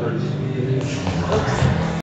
Ups.